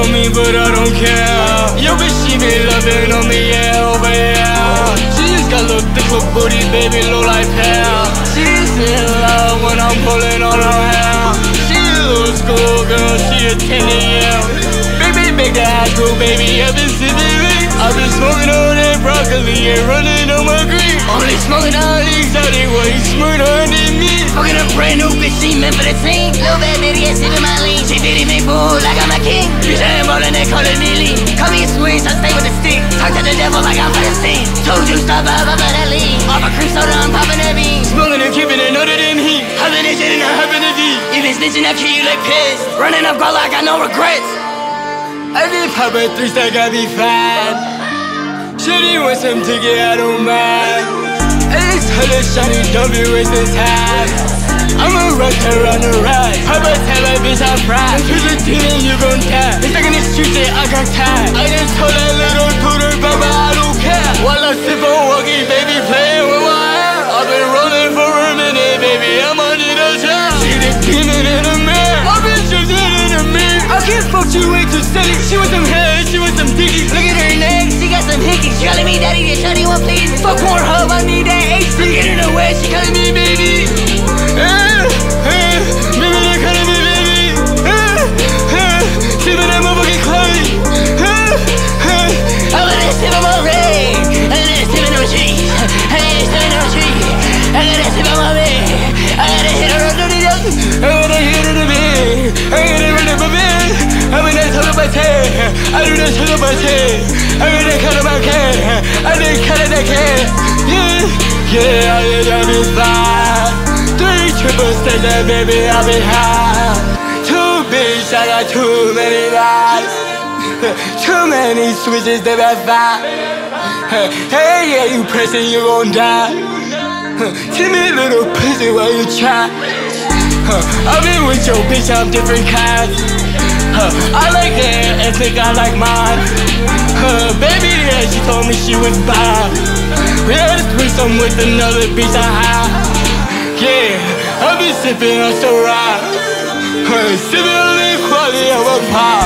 On me, but I don't care. Yo, bitch, she be loving on me, yeah, over yeah. She just got little thick little booty, baby, look like pear. She's in love when I'm pulling on her hair. She a little school girl, she a 10 yeah. Baby, make that ass go, baby, I've been sipping I've been smoking on that broccoli and running on my green. Only smoking on exotic, what you me. Fucking a brand new bitch, she meant for the team. Little bad bitty, yeah, sipping my lean. She did me boo like I'm a king. Bitch, I ain't rolling that, call it Millie. Call me a swing, so stay with the stick. Talk to the devil like I'm the scene. Told you stop up, up that lean. Off a cream soda, I'm popping that bean. Smoking and keeping it other than he. Having this shit and I'm having a D. You been snitching, I kill you like piss. Running up, girl, I got no regrets. I did pop a three stack, I be fine. Shitty want some ticket, I don't mind. I just heard shiny, don't be wasting time. I'ma rush her on the ride. Pop a tell a bitch I'm fried. A demon, you gon' die. It's like in the streets, say I got time. I just told that little tutor, Baba, I don't care. While I sip on walkie, baby, playing with my hair. I've been rolling for a minute, baby, I'm under the job. She the demon in the mirror. My bitch is in the mirror. I can't fuck you way too silly. She want some head, she want some dicky. Look at her neck, she got some hickeys. She calling me daddy, this shawty one please. Fuck Pornhub, I that ten. I'm in cut my can. I did cut that can. Yeah, yeah, I did that be fine. Three triple stages, that baby, I'll be high. Two bitch, I got too many lies. Too many switches, they got five. Hey, yeah, you pressing, you gon' die. Timid little pussy while you try. Huh, I've been with your bitch, I'm different kinds. Huh, I like that and think I like mine. Huh, baby, yeah, she told me she was bi. We had a threesome with another bitch I high. Yeah, I've been sipping on so. Huh, sipping on the quality of a pop.